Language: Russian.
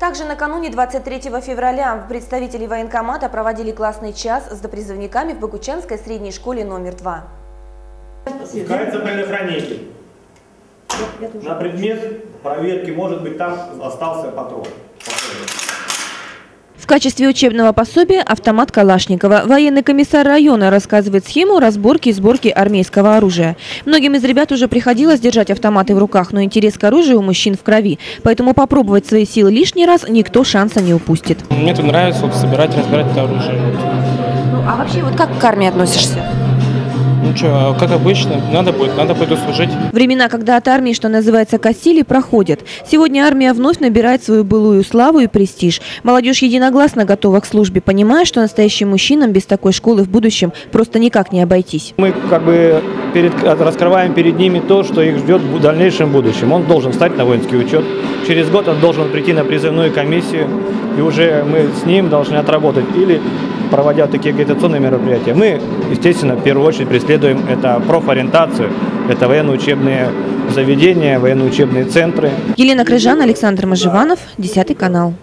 Также накануне 23 февраля представители военкомата проводили классный час с допризывниками в Богучанской средней школе номер 2. Искается предохранитель. На предмет проверки, может быть, там остался патрон. Качестве учебного пособия автомат Калашникова. Военный комиссар района рассказывает схему разборки и сборки армейского оружия. Многим из ребят уже приходилось держать автоматы в руках, но интерес к оружию у мужчин в крови. Поэтому попробовать свои силы лишний раз никто шанса не упустит. Мне тут нравится вот, собирать, разбирать это оружие. Ну, а вообще, вот как к армии относишься? Ну что, как обычно, надо будет, надо будет служить. Времена, когда от армии, что называется, косили, проходят. Сегодня армия вновь набирает свою былую славу и престиж. Молодежь единогласно готова к службе, понимая, что настоящим мужчинам без такой школы в будущем просто никак не обойтись. Мы как бы перед, раскрываем перед ними то, что их ждет в дальнейшем будущем. Он должен стать на воинский учет. Через год он должен прийти на призывную комиссию, и уже мы с ним должны отработать или проводя такие агитационные мероприятия. Мы, естественно, в первую очередь преследуем это профориентацию, это военно-учебные заведения, военно-учебные центры. Елена Крыжан, Александр Маживанов, 10 канал.